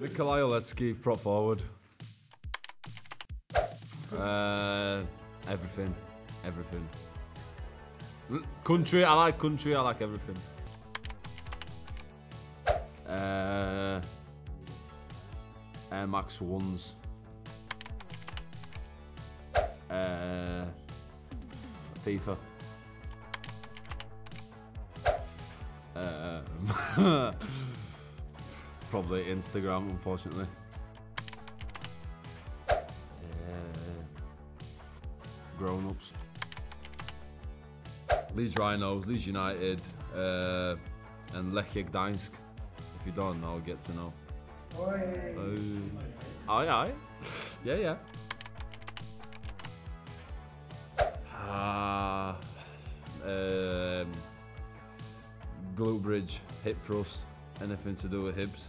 Mikolaj Oledzki, prop forward. Uh, everything, everything. Country, I like country. I like everything. Uh, Air Max ones. Uh, FIFA. Um, probably Instagram, unfortunately. Uh, grown ups. Leeds Rhinos, Leeds United, uh, and Lechia Gdańsk. If you don't know, I'll get to know. Uh, aye, aye. Yeah, yeah. Ah, um, glute bridge, hip thrust, anything to do with hips.